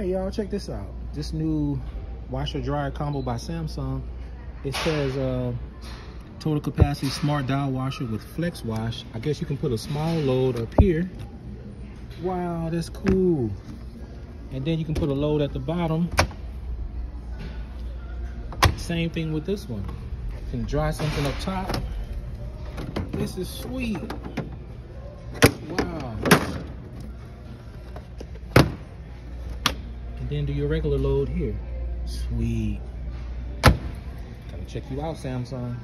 Hey y'all, check this out. This new washer dryer combo by Samsung. It says uh, total capacity smart dial washer with flex wash. I guess you can put a small load up here. Wow, that's cool. And then you can put a load at the bottom. Same thing with this one. You can dry something up top. This is sweet. then do your regular load here. Sweet. Gotta check you out, Samsung.